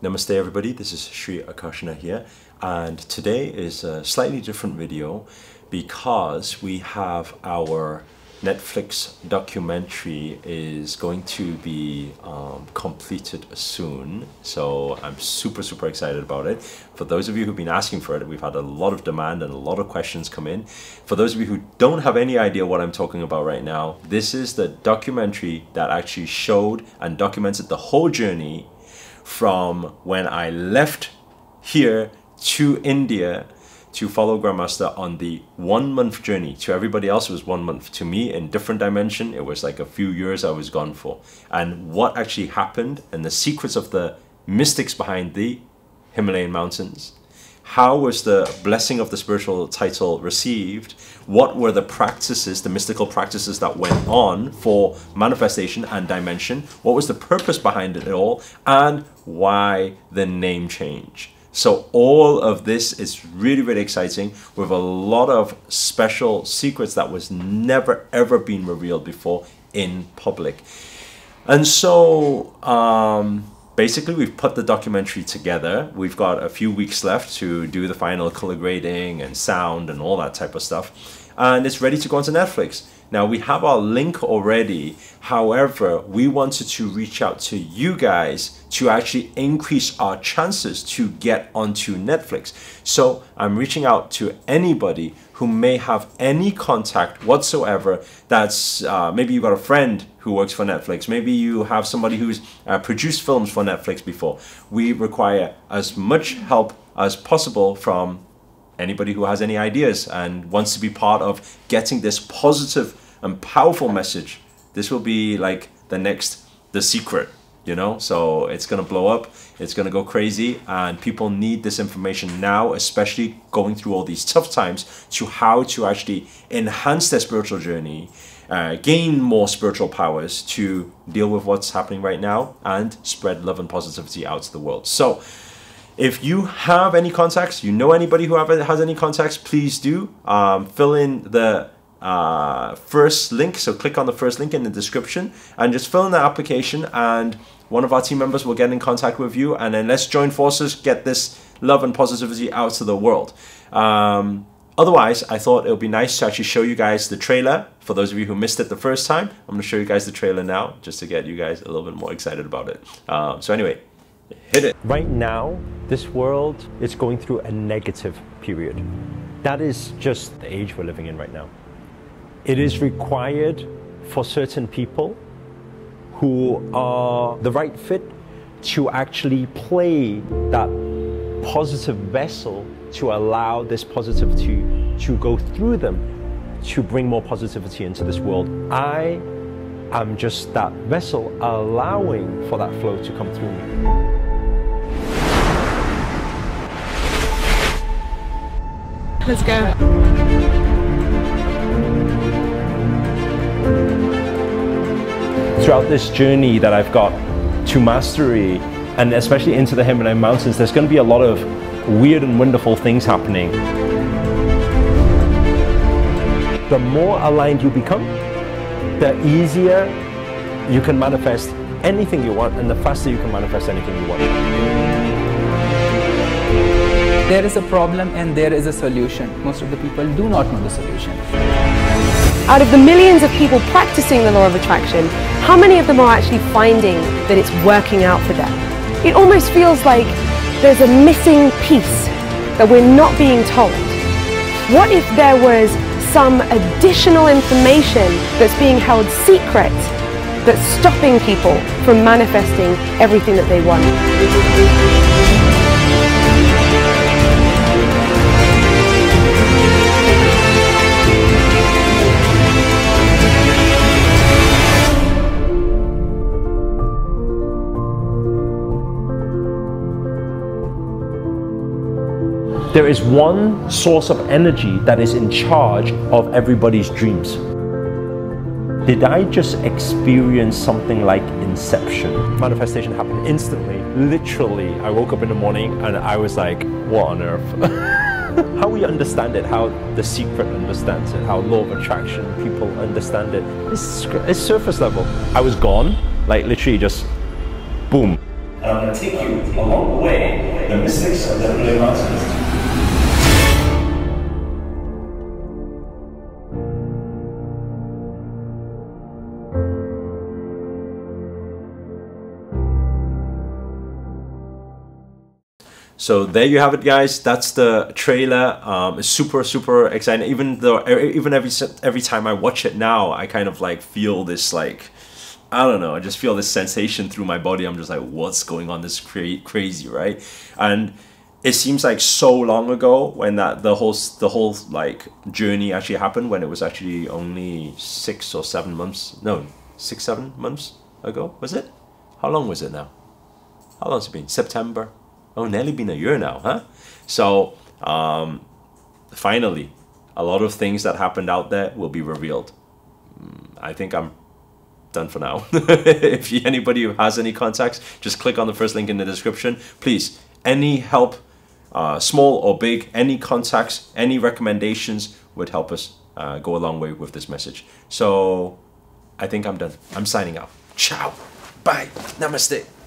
Namaste everybody, this is Sri Akarshana here. And today is a slightly different video because we have our Netflix documentary is going to be um, completed soon. So I'm super super excited about it. For those of you who've been asking for it we've had a lot of demand and a lot of questions come in. For those of you who don't have any idea what I'm talking about right now this is the documentary that actually showed and documented the whole journey from when I left here to India to follow Grandmaster on the one month journey. To everybody else, it was one month. To me, in different dimension, it was like a few years I was gone for. And what actually happened and the secrets of the mystics behind the Himalayan mountains how was the blessing of the spiritual title received? What were the practices, the mystical practices that went on for manifestation and dimension? What was the purpose behind it all? And why the name change? So all of this is really, really exciting with a lot of special secrets that was never, ever been revealed before in public. And so, um, basically we've put the documentary together. We've got a few weeks left to do the final color grading and sound and all that type of stuff. And it's ready to go onto Netflix. Now we have our link already. However, we wanted to reach out to you guys to actually increase our chances to get onto Netflix. So I'm reaching out to anybody who may have any contact whatsoever that's uh, maybe you got a friend who works for Netflix maybe you have somebody who's uh, produced films for Netflix before we require as much help as possible from anybody who has any ideas and wants to be part of getting this positive and powerful message this will be like the next the secret you know? So it's to blow up it's to go crazy and people need this information now especially going through all these tough times to how to actually enhance their spiritual journey uh, gain more spiritual powers to deal with what's happening right now and spread love and positivity out to the world. So if you have any contacts you know anybody who have, has any contacts please do. Um, fill in the uh, first link. So click on the first link in the description and just fill in the application and one of our team members will get in contact with you. And then let's join forces get this love and positivity out to the world. Um, otherwise i thought it would be nice to actually show you guys the trailer. For those of you who missed it the first time i'm going to show you guys the trailer now just to get you guys a little bit more excited about it. Um, so anyway hit it. Right now this world is going through a negative period. That is just the age we're living in right now. It is required for certain people who are the right fit to actually play that positive vessel to allow this positivity to go through them to bring more positivity into this world. I am just that vessel allowing for that flow to come through me. Let's go. throughout this journey that I've got to mastery and especially into the Himalayan mountains, there's going to be a lot of weird and wonderful things happening. The more aligned you become, the easier you can manifest anything you want and the faster you can manifest anything you want. There is a problem and there is a solution. Most of the people do not know the solution. Out of the millions of people practicing the law of attraction, how many of them are actually finding that it's working out for them? It almost feels like there's a missing piece that we're not being told. What if there was some additional information that's being held secret that's stopping people from manifesting everything that they want? There is one source of energy that is in charge of everybody's dreams. Did I just experience something like inception? Manifestation happened instantly. Literally, I woke up in the morning and I was like, what on earth? how we understand it, how the secret understands it, how law of attraction people understand it, it's, it's surface level. I was gone, like literally just boom. And I'm going to take you along the way, the mystics of the Blue Mountains. So there you have it, guys. That's the trailer. Um, it's super, super exciting. Even though, even every every time I watch it now, I kind of like feel this like, I don't know. I just feel this sensation through my body. I'm just like, what's going on? This cra- crazy, right? And it seems like so long ago when that the whole the whole like journey actually happened. When it was actually only six or seven months. No, six seven months ago was it? How long was it now? How long has it been? September oh, nearly been a year now, huh? So um, finally, a lot of things that happened out there will be revealed. Mm, I think I'm done for now. if anybody who has any contacts, just click on the first link in the description. Please, any help, uh, small or big, any contacts, any recommendations would help us uh, go a long way with this message. So I think I'm done. I'm signing out. Ciao. Bye. Namaste.